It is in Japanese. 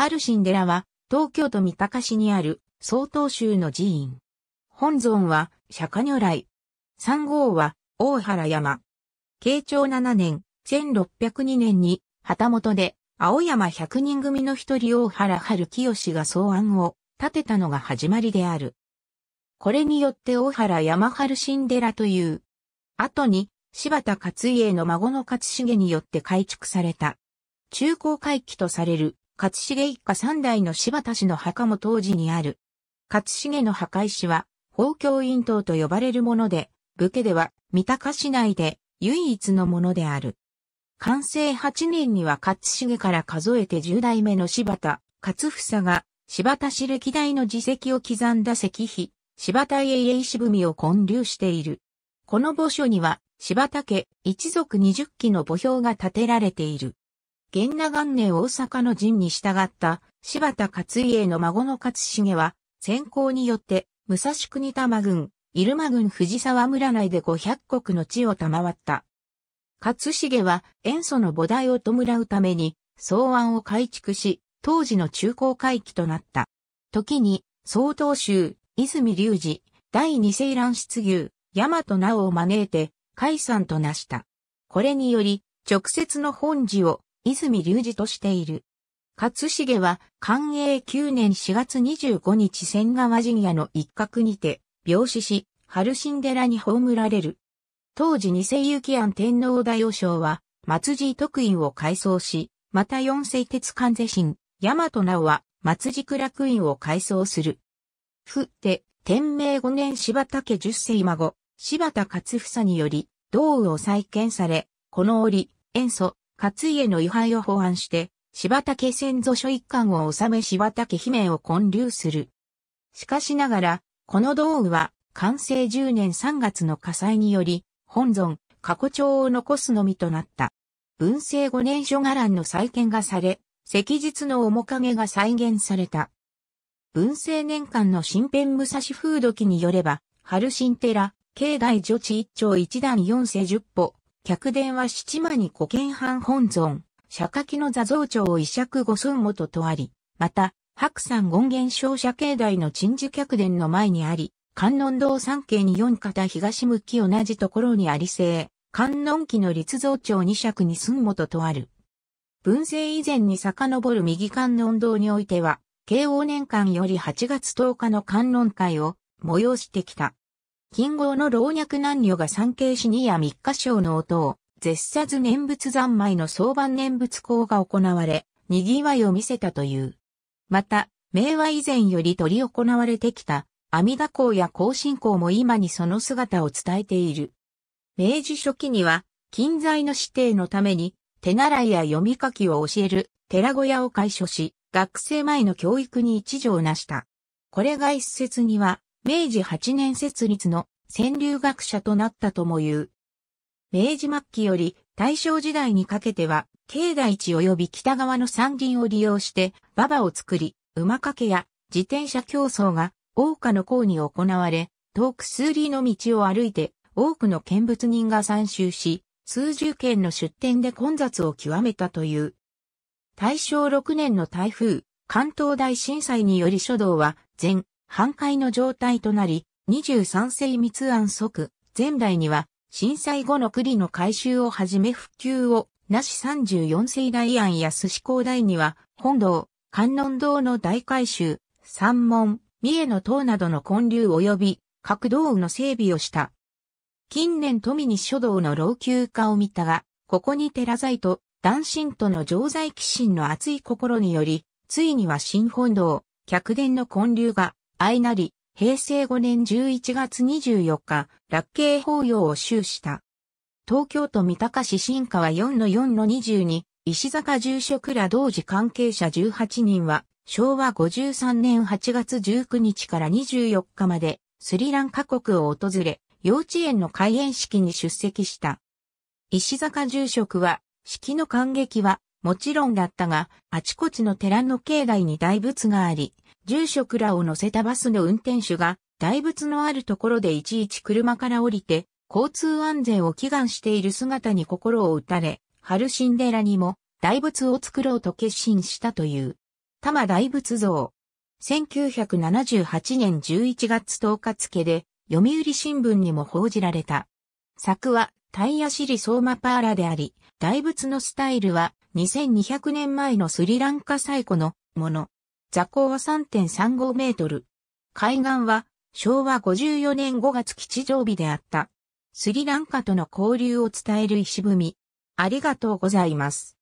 春神寺は東京都三鷹市にある曹洞宗の寺院。本尊は釈迦如来。三号は大原山。慶長7年、1602年に旗本で青山百人組の一人大原春清が草案を建てたのが始まりである。これによって大原山春神寺という。後に柴田勝家の孫の勝重によって改築された。中高回帰とされる勝重一家三代の柴田氏の墓も当時にある。勝重の墓石は、法教院塔と呼ばれるもので、武家では三鷹市内で唯一のものである。完成8年には勝重から数えて10代目の柴田勝房が柴田市歴代の自責を刻んだ石碑、柴田家家石踏みを建立している。この墓所には柴田家一族20期の墓標が建てられている。元那元年大阪の陣に従った柴田勝家の孫の勝重は先行によって武蔵国玉郡、入間郡藤沢村内で500国の地を賜った。勝重は塩素の菩提を弔うために草案を改築し、当時の中高回帰となった。時に、総統州、泉隆二、第二世乱出牛、大和直を招いて、解散となした。これにより、直接の本寺を泉隆二としている。勝重は、寛永9年4月25日千川神社の一角にて、病死し、春神寺に葬られる。当時二世幸安天皇大王将は、松寺徳院を改装し、また四世鉄関世神、大和直は、松寺苦楽院を改装する。ふって、天明五年柴田家十世孫、柴田勝房により、道を再建され、この折、塩素、勝家の位牌を保安して、柴田家先祖書一巻を収め柴田家姫を建立する。しかしながら、この道具は、完成10年3月の火災により、本尊、過去帳を残すのみとなった。文政5年書伽藍の再建がされ、石日の面影が再現された。文政年間の新編武蔵風土記によれば、春新寺、境内女地一丁一段四世十歩、客殿は七間に古剣藩本尊、釈迦の座像長を遺釈五尊元とあり、また、白山権現商社境内の鎮守客殿の前にあり、観音堂三景に四方東向き同じところにありせ観音期の立像長二尺に寸元とある。文政以前に遡る右観音堂においては、慶応年間より8月10日の観音会を催してきた。近郷の老若男女が産経市にや三日章の音を、絶さず念仏三昧の相番念仏講が行われ、賑わいを見せたという。また、明和以前より取り行われてきた、阿弥陀公や行進公も今にその姿を伝えている。明治初期には、近在の指定のために、手習いや読み書きを教える寺小屋を開所し、学生前の教育に一助をなした。これが一説には、明治8年設立の川柳学者となったとも言う。明治末期より大正時代にかけては、境内地及び北側の山林を利用して馬場を作り、馬掛けや自転車競争が多くの校に行われ、遠く数里の道を歩いて多くの見物人が参集し、数十件の出店で混雑を極めたという。大正6年の台風、関東大震災により書道は全半壊の状態となり、23世密案即、前代には震災後の栗の改修をはじめ復旧をなし34世大案や寿司工大には本堂、観音堂の大改修、三門、三重の塔などの建立及び各道具の整備をした。近年富に書道の老朽化を見たが、ここに寺財と男神との常在寄進の熱い心により、ついには新本堂、客殿の建立が相なり、平成5年11月24日、楽慶法要を終した。東京都三鷹市新川4-4-22、石坂住職ら同時関係者18人は、昭和53年8月19日から24日まで、スリランカ国を訪れ、幼稚園の開園式に出席した。石坂住職は、式の感激は、もちろんだったが、あちこちの寺の境内に大仏があり、住職らを乗せたバスの運転手が大仏のあるところでいちいち車から降りて交通安全を祈願している姿に心を打たれ、春神寺にも大仏を作ろうと決心したという。玉大仏像。1978年11月10日付で、読売新聞にも報じられた。作は、タイヤシリソーマパーラであり、大仏のスタイルは、2200年前のスリランカ最古のもの。座高は3.35メートル。海岸は、昭和54年5月吉祥日であった。スリランカとの交流を伝える石踏み。ありがとうございます。